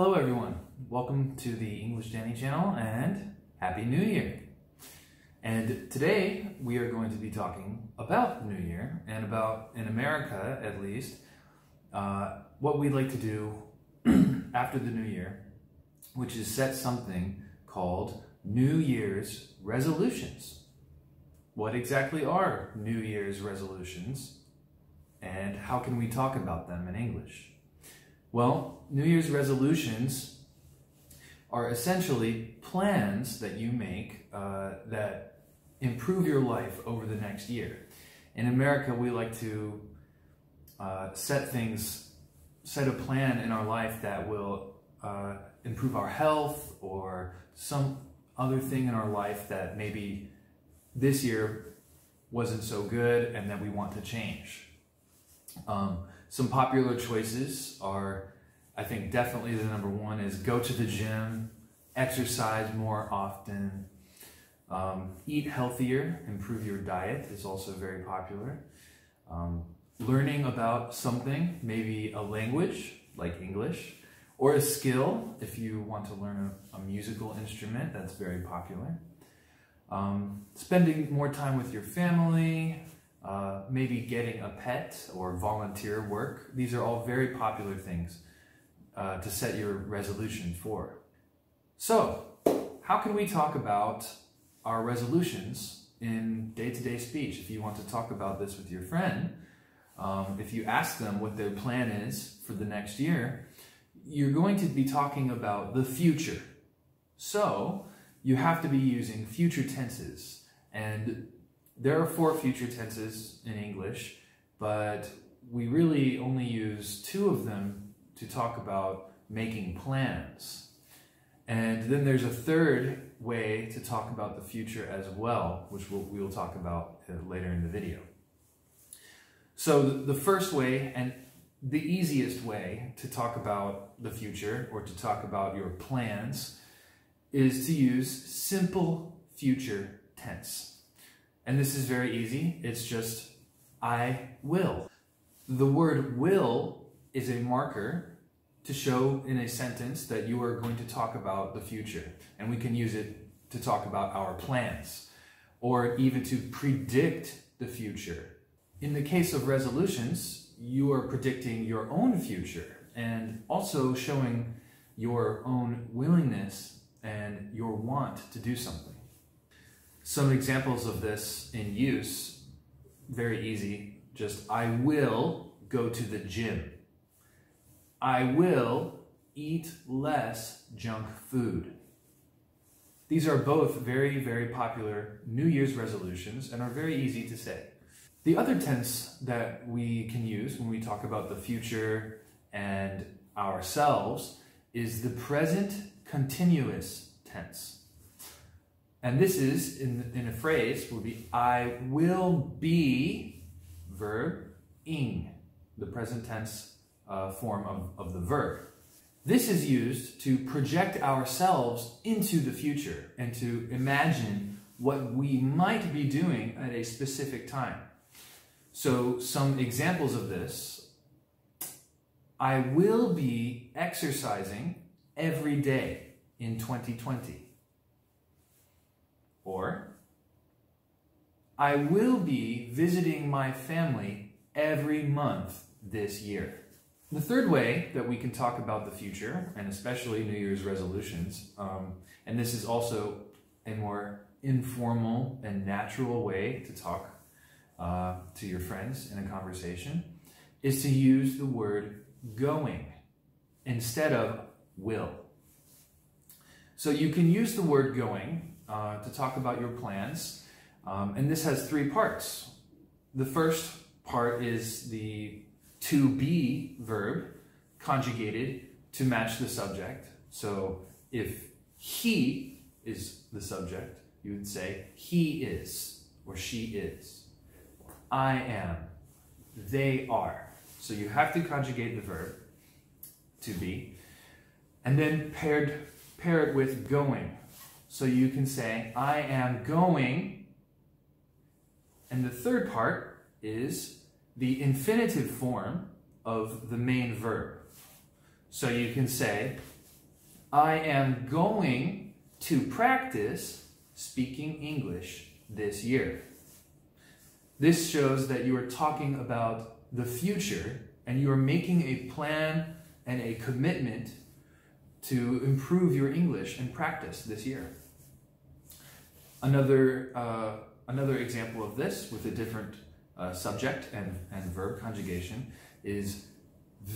Hello everyone, welcome to the English Danny channel and Happy New Year! And today we are going to be talking about New Year and about, in America at least, uh, what we like to do after the New Year, which is set something called New Year's resolutions. What exactly are New Year's resolutions and how can we talk about them in English? Well, New Year's resolutions are essentially plans that you make uh, that improve your life over the next year. In America, we like to uh, set things, set a plan in our life that will uh, improve our health or some other thing in our life that maybe this year wasn't so good and that we want to change. Um, some popular choices are, I think definitely the number one is go to the gym, exercise more often, um, eat healthier, improve your diet is also very popular. Um, learning about something, maybe a language like English, or a skill if you want to learn a, a musical instrument, that's very popular. Um, spending more time with your family, uh, maybe getting a pet or volunteer work. These are all very popular things uh, to set your resolution for. So, how can we talk about our resolutions in day-to-day -day speech? If you want to talk about this with your friend, um, if you ask them what their plan is for the next year, you're going to be talking about the future. So, you have to be using future tenses. And there are four future tenses in English, but we really only use two of them to talk about making plans. And then there's a third way to talk about the future as well, which we'll, we'll talk about uh, later in the video. So the first way, and the easiest way to talk about the future or to talk about your plans is to use simple future tense. And this is very easy. It's just, I will. The word will is a marker to show in a sentence that you are going to talk about the future. And we can use it to talk about our plans or even to predict the future. In the case of resolutions, you are predicting your own future and also showing your own willingness and your want to do something. Some examples of this in use, very easy, just I will go to the gym. I will eat less junk food. These are both very, very popular New Year's resolutions and are very easy to say. The other tense that we can use when we talk about the future and ourselves is the present continuous tense. And this is, in, in a phrase, will be I will be verb ing, the present tense uh, form of, of the verb. This is used to project ourselves into the future and to imagine what we might be doing at a specific time. So some examples of this, I will be exercising every day in 2020. Or, I will be visiting my family every month this year. The third way that we can talk about the future, and especially New Year's resolutions, um, and this is also a more informal and natural way to talk uh, to your friends in a conversation, is to use the word going instead of will. So you can use the word going uh, to talk about your plans. Um, and this has three parts. The first part is the to be verb conjugated to match the subject. So if he is the subject, you would say he is or she is. I am. They are. So you have to conjugate the verb to be and then paired pair it with going. So you can say, I am going. And the third part is the infinitive form of the main verb. So you can say, I am going to practice speaking English this year. This shows that you are talking about the future and you are making a plan and a commitment to improve your English and practice this year. Another, uh, another example of this with a different uh, subject and, and verb conjugation is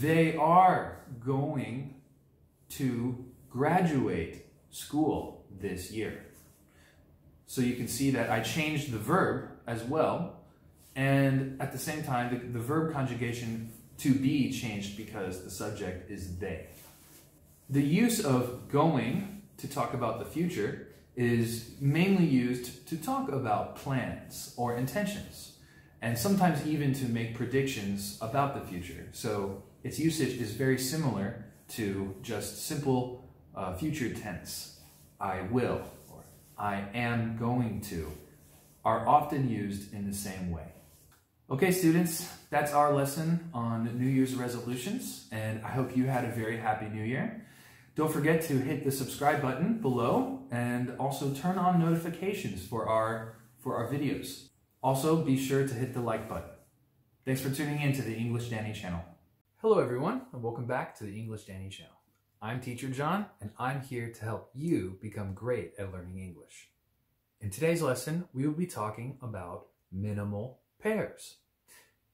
they are going to graduate school this year. So you can see that I changed the verb as well, and at the same time, the, the verb conjugation to be changed because the subject is they. The use of going to talk about the future is mainly used to talk about plans or intentions, and sometimes even to make predictions about the future. So its usage is very similar to just simple uh, future tense. I will or I am going to are often used in the same way. Okay, students, that's our lesson on New Year's resolutions, and I hope you had a very happy New Year. Don't forget to hit the subscribe button below and also turn on notifications for our, for our videos. Also, be sure to hit the like button. Thanks for tuning in to the English Danny channel. Hello everyone, and welcome back to the English Danny channel. I'm Teacher John, and I'm here to help you become great at learning English. In today's lesson, we will be talking about minimal pairs.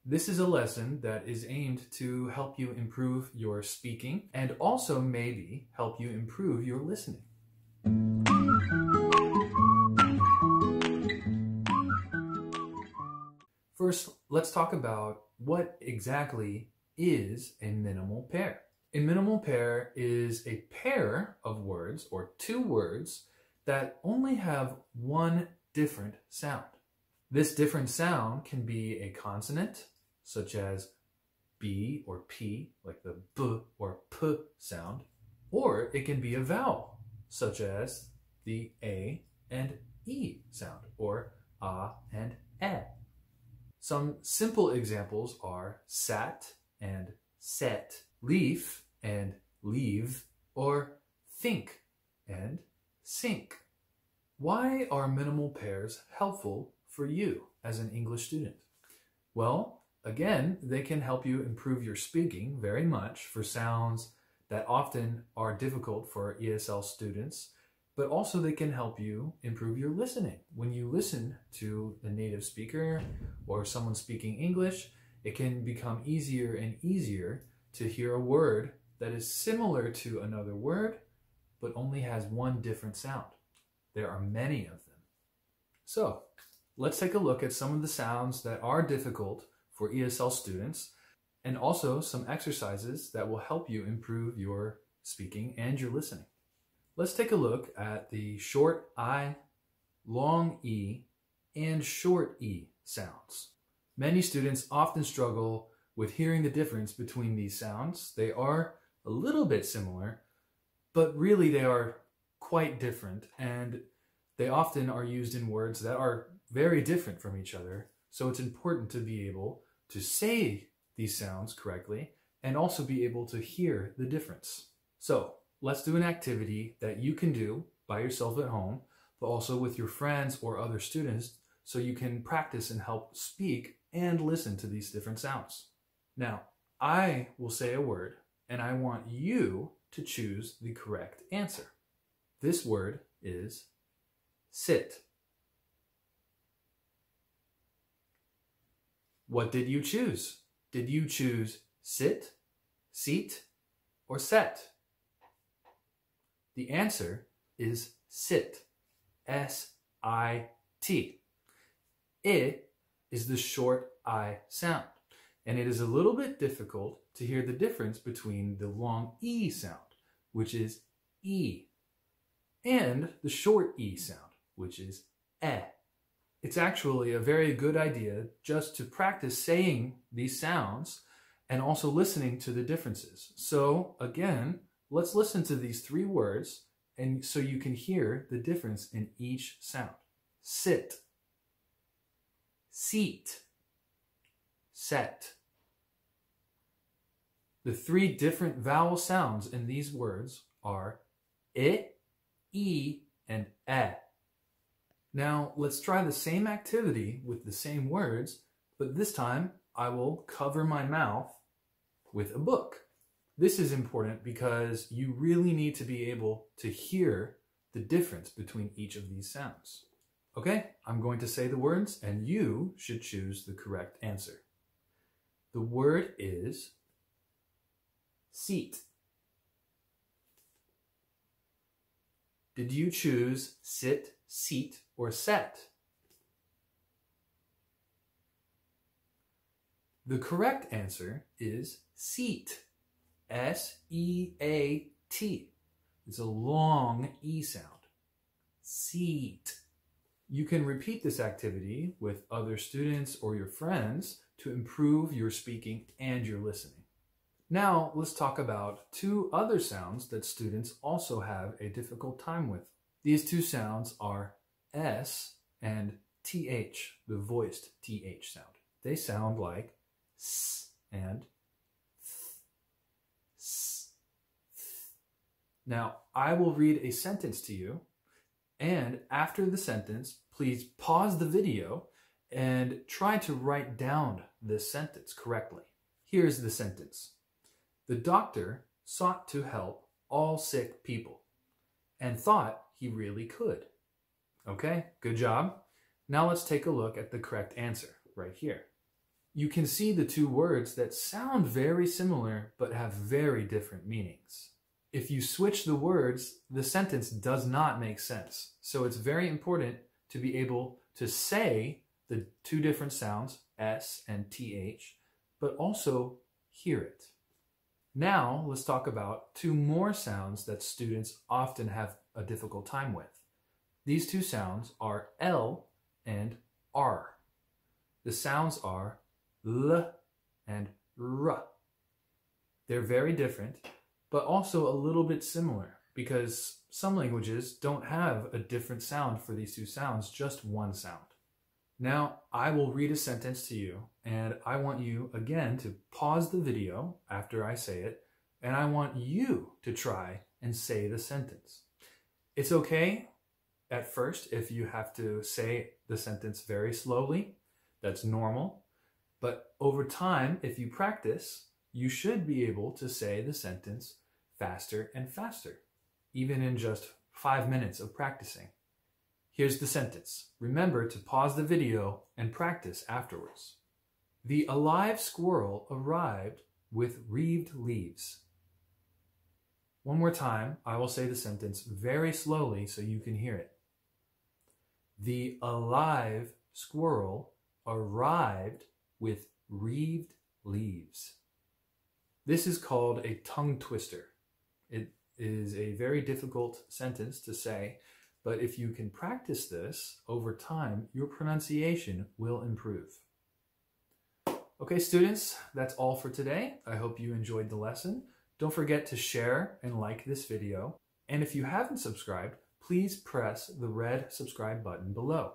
This is a lesson that is aimed to help you improve your speaking and also maybe help you improve your listening. First, let's talk about what exactly is a minimal pair. A minimal pair is a pair of words or two words that only have one different sound. This different sound can be a consonant, such as B or P, like the B or P sound, or it can be a vowel, such as the A and E sound, or A and E. Some simple examples are sat and set, leaf and leave, or think and sink. Why are minimal pairs helpful for you as an English student? Well, Again, they can help you improve your speaking very much for sounds that often are difficult for ESL students, but also they can help you improve your listening. When you listen to a native speaker or someone speaking English, it can become easier and easier to hear a word that is similar to another word, but only has one different sound. There are many of them. So let's take a look at some of the sounds that are difficult for ESL students, and also some exercises that will help you improve your speaking and your listening. Let's take a look at the short I, long E, and short E sounds. Many students often struggle with hearing the difference between these sounds. They are a little bit similar, but really they are quite different and they often are used in words that are very different from each other. So it's important to be able to say these sounds correctly and also be able to hear the difference. So let's do an activity that you can do by yourself at home, but also with your friends or other students so you can practice and help speak and listen to these different sounds. Now, I will say a word and I want you to choose the correct answer. This word is sit. What did you choose? Did you choose sit, seat, or set? The answer is sit. S I T. It is the short I sound, and it is a little bit difficult to hear the difference between the long E sound, which is E, and the short E sound, which is E it's actually a very good idea just to practice saying these sounds and also listening to the differences. So again, let's listen to these three words and so you can hear the difference in each sound. Sit, seat, set. The three different vowel sounds in these words are I, E, and E. Now let's try the same activity with the same words, but this time I will cover my mouth with a book. This is important because you really need to be able to hear the difference between each of these sounds. Okay, I'm going to say the words and you should choose the correct answer. The word is seat. Did you choose sit, seat, or set? The correct answer is seat. S E A T. It's a long E sound. Seat. You can repeat this activity with other students or your friends to improve your speaking and your listening. Now, let's talk about two other sounds that students also have a difficult time with. These two sounds are S and TH, the voiced TH sound. They sound like S and S. Now, I will read a sentence to you, and after the sentence, please pause the video and try to write down this sentence correctly. Here's the sentence. The doctor sought to help all sick people and thought he really could. Okay, good job. Now let's take a look at the correct answer right here. You can see the two words that sound very similar but have very different meanings if you switch the words, the sentence does not make sense. So it's very important to be able to say the two different sounds, S and TH, but also hear it. Now let's talk about two more sounds that students often have a difficult time with. These two sounds are L and R. The sounds are L and R. They're very different but also a little bit similar because some languages don't have a different sound for these two sounds, just one sound. Now, I will read a sentence to you, and I want you again to pause the video after I say it, and I want you to try and say the sentence. It's okay at first if you have to say the sentence very slowly, that's normal. But over time, if you practice, you should be able to say the sentence faster and faster, even in just five minutes of practicing. Here's the sentence. Remember to pause the video and practice afterwards. The alive squirrel arrived with reeved leaves. One more time, I will say the sentence very slowly so you can hear it. The alive squirrel arrived with reeved leaves. This is called a tongue twister. It is a very difficult sentence to say, but if you can practice this over time, your pronunciation will improve. Okay, students, that's all for today. I hope you enjoyed the lesson. Don't forget to share and like this video. And if you haven't subscribed, please press the red subscribe button below.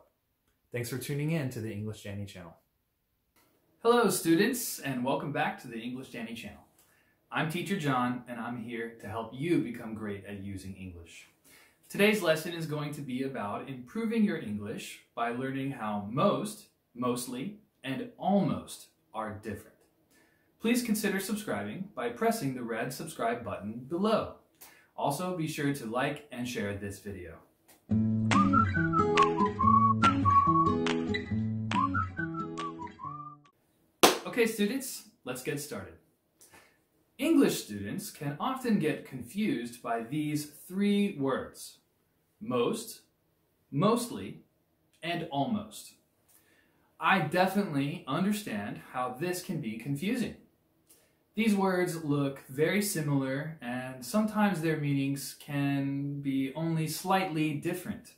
Thanks for tuning in to the English Danny channel. Hello, students, and welcome back to the English Danny channel. I'm Teacher John, and I'm here to help you become great at using English. Today's lesson is going to be about improving your English by learning how most, mostly, and almost are different. Please consider subscribing by pressing the red subscribe button below. Also, be sure to like and share this video. Okay, students, let's get started. English students can often get confused by these three words. Most, mostly, and almost. I definitely understand how this can be confusing. These words look very similar and sometimes their meanings can be only slightly different.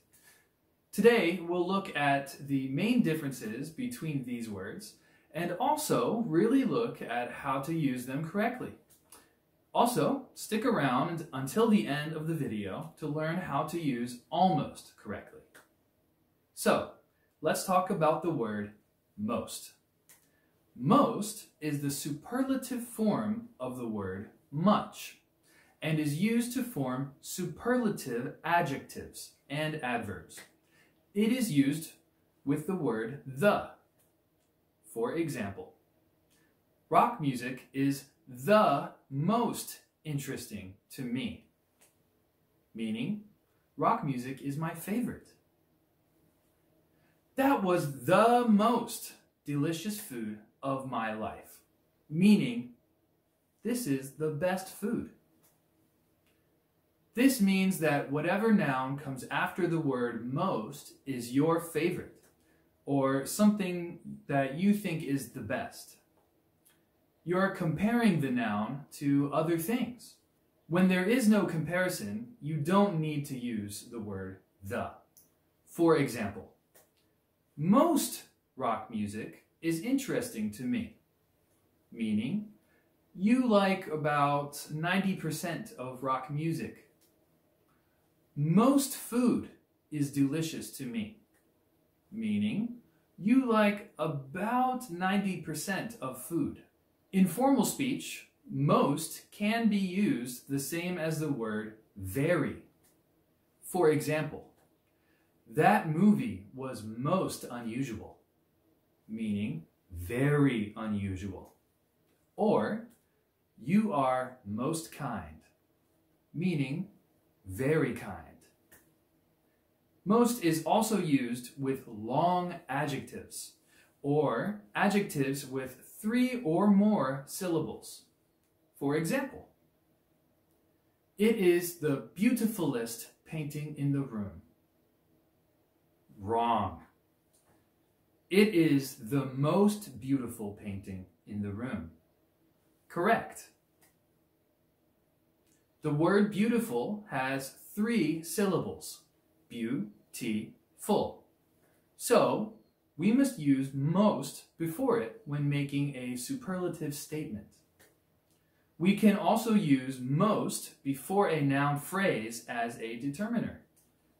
Today, we'll look at the main differences between these words and also really look at how to use them correctly. Also, stick around until the end of the video to learn how to use almost correctly. So, let's talk about the word most. Most is the superlative form of the word much, and is used to form superlative adjectives and adverbs. It is used with the word the. For example, rock music is the most interesting to me, meaning rock music is my favorite. That was the most delicious food of my life, meaning this is the best food. This means that whatever noun comes after the word most is your favorite, or something that you think is the best. You're comparing the noun to other things. When there is no comparison, you don't need to use the word the. For example, most rock music is interesting to me, meaning you like about 90% of rock music. Most food is delicious to me, meaning you like about 90% of food. In formal speech, most can be used the same as the word very. For example, that movie was most unusual, meaning very unusual. Or, you are most kind, meaning very kind. Most is also used with long adjectives, or adjectives with three or more syllables. For example, it is the beautifulest painting in the room. Wrong. It is the most beautiful painting in the room. Correct. The word beautiful has three syllables. Beau-ti-ful. So, we must use most before it when making a superlative statement. We can also use most before a noun phrase as a determiner.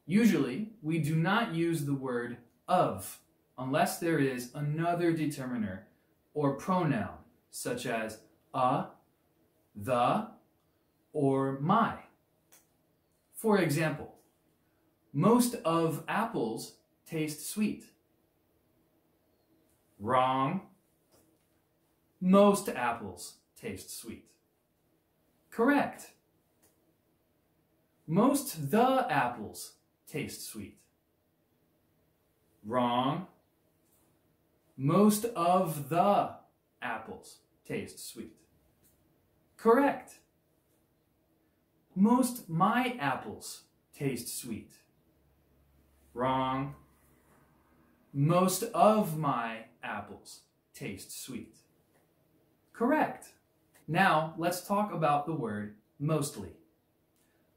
Usually, we do not use the word of unless there is another determiner or pronoun, such as a, the, or my. For example, most of apples taste sweet. Wrong. Most apples taste sweet. Correct. Most the apples taste sweet. Wrong. Most of the apples taste sweet. Correct. Most my apples taste sweet. Wrong. Most of my apples taste sweet. Correct. Now let's talk about the word mostly.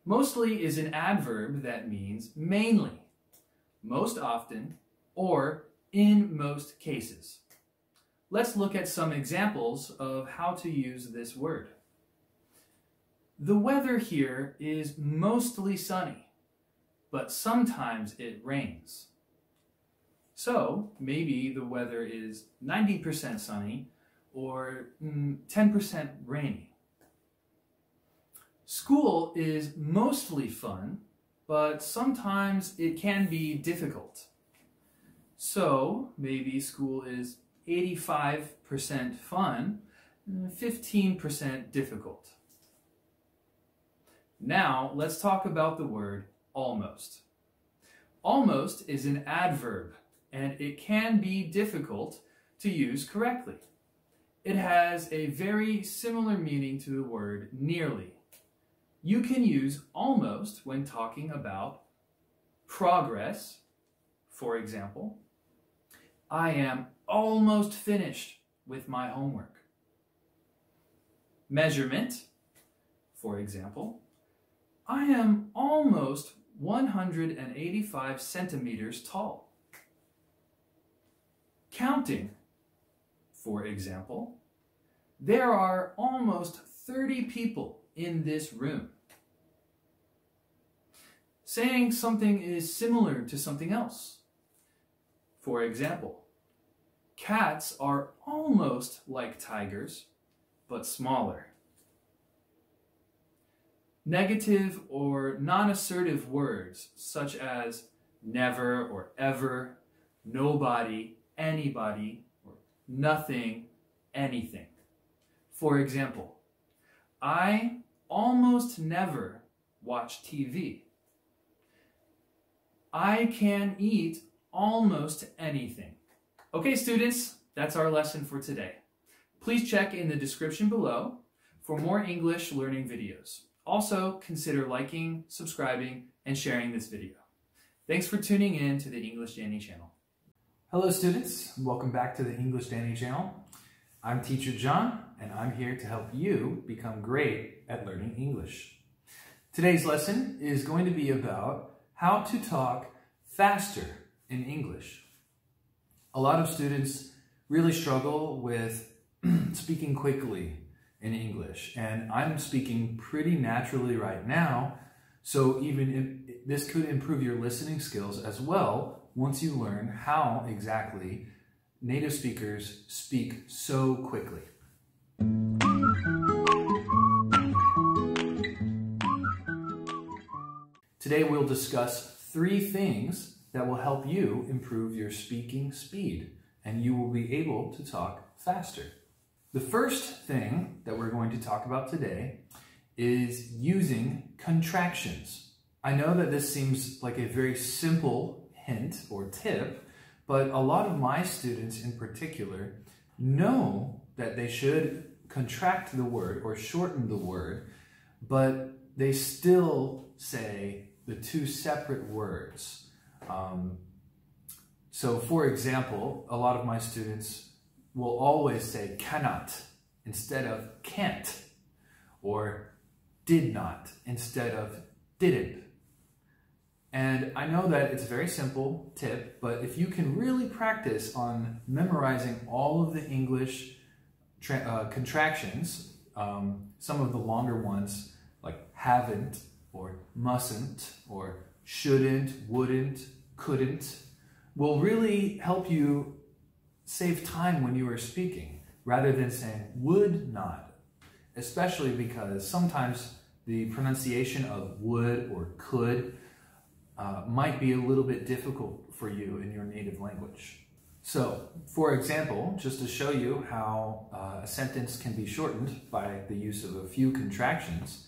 Mostly is an adverb that means mainly, most often, or in most cases. Let's look at some examples of how to use this word. The weather here is mostly sunny, but sometimes it rains. So maybe the weather is 90% sunny or 10% mm, rainy. School is mostly fun, but sometimes it can be difficult. So maybe school is 85% fun, 15% difficult. Now let's talk about the word almost. Almost is an adverb and it can be difficult to use correctly. It has a very similar meaning to the word nearly. You can use almost when talking about progress. For example, I am almost finished with my homework. Measurement. For example, I am almost 185 centimeters tall. Counting. For example, there are almost 30 people in this room. Saying something is similar to something else. For example, cats are almost like tigers, but smaller. Negative or non assertive words such as never or ever, nobody, anybody, or nothing, anything. For example, I almost never watch TV. I can eat almost anything. Okay, students, that's our lesson for today. Please check in the description below for more English learning videos. Also, consider liking, subscribing, and sharing this video. Thanks for tuning in to the English Danny channel. Hello students, welcome back to the English Danny channel. I'm teacher John, and I'm here to help you become great at learning English. Today's lesson is going to be about how to talk faster in English. A lot of students really struggle with speaking quickly in English, and I'm speaking pretty naturally right now, so even if, this could improve your listening skills as well once you learn how exactly native speakers speak so quickly. Today we'll discuss three things that will help you improve your speaking speed and you will be able to talk faster. The first thing that we're going to talk about today is using contractions. I know that this seems like a very simple hint or tip, but a lot of my students in particular know that they should contract the word or shorten the word, but they still say the two separate words. Um, so for example, a lot of my students will always say cannot instead of can't, or did not instead of didn't. And I know that it's a very simple tip, but if you can really practice on memorizing all of the English uh, contractions, um, some of the longer ones like haven't or mustn't or shouldn't, wouldn't, couldn't, will really help you save time when you are speaking rather than saying would not, especially because sometimes the pronunciation of would or could uh, might be a little bit difficult for you in your native language. So, for example, just to show you how uh, a sentence can be shortened by the use of a few contractions,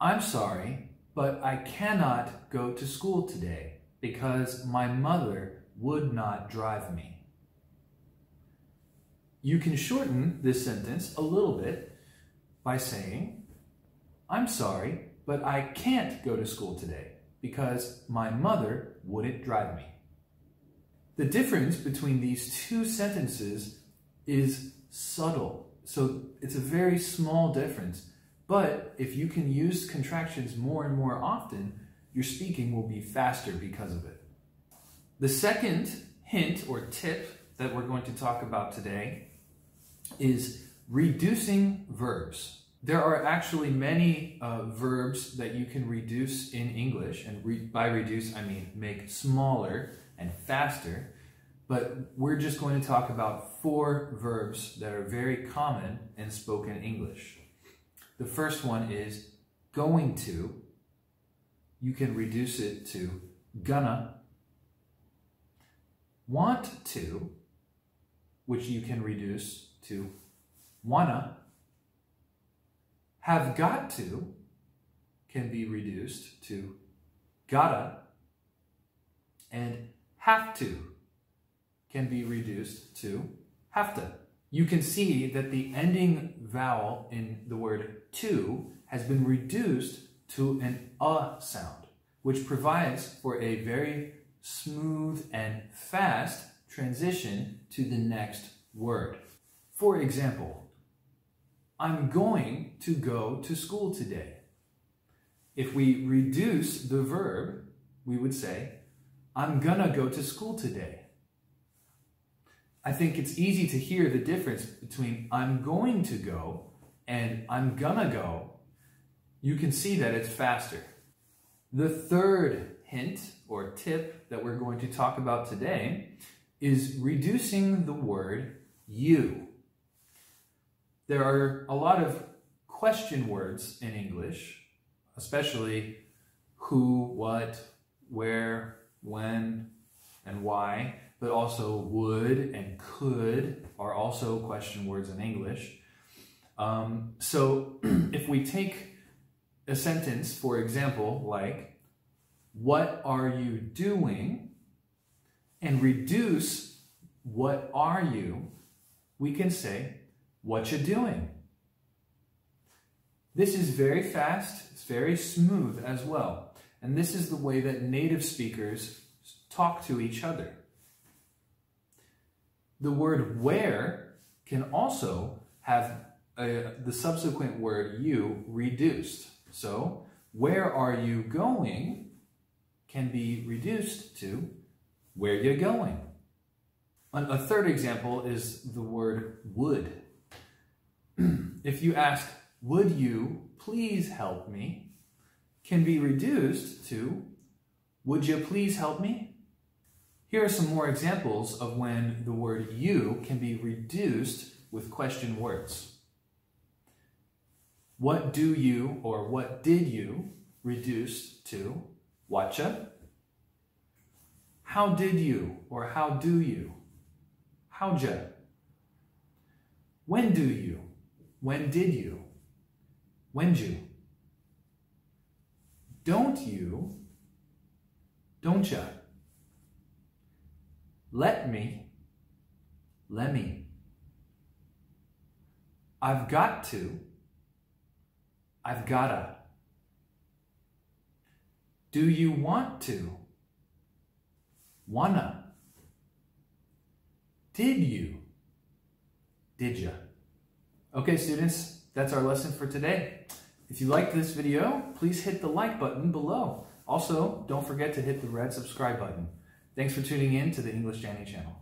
I'm sorry, but I cannot go to school today because my mother would not drive me. You can shorten this sentence a little bit by saying, I'm sorry, but I can't go to school today because my mother wouldn't drive me. The difference between these two sentences is subtle. So it's a very small difference. But if you can use contractions more and more often, your speaking will be faster because of it. The second hint or tip that we're going to talk about today is reducing verbs. There are actually many uh, verbs that you can reduce in English, and re by reduce I mean make smaller and faster. But we're just going to talk about four verbs that are very common in spoken English. The first one is going to. You can reduce it to gonna. Want to, which you can reduce to wanna. Have got to can be reduced to gotta. And have to can be reduced to have to. You can see that the ending vowel in the word to has been reduced to an a sound, which provides for a very smooth and fast transition to the next word. For example, I'm going to go to school today. If we reduce the verb, we would say, I'm gonna go to school today. I think it's easy to hear the difference between I'm going to go and I'm gonna go. You can see that it's faster. The third hint or tip that we're going to talk about today is reducing the word you. There are a lot of question words in English, especially who, what, where, when, and why, but also would and could are also question words in English. Um, so if we take a sentence, for example, like, what are you doing? And reduce what are you, we can say, what you doing. This is very fast, it's very smooth as well. And this is the way that native speakers talk to each other. The word where can also have a, the subsequent word you reduced. So, where are you going can be reduced to where you're going. A third example is the word would. if you ask, would you please help me, can be reduced to, would you please help me? Here are some more examples of when the word you can be reduced with question words. What do you or what did you reduce to Watcha. How did you or how do you? Howja? When do you? When did you? When you? Don't you? Don't ya? Let me? Let me. I've got to. I've gotta. Do you want to? Wanna. Did you? Did ya? Okay, students, that's our lesson for today. If you liked this video, please hit the like button below. Also, don't forget to hit the red subscribe button. Thanks for tuning in to the English Danny channel.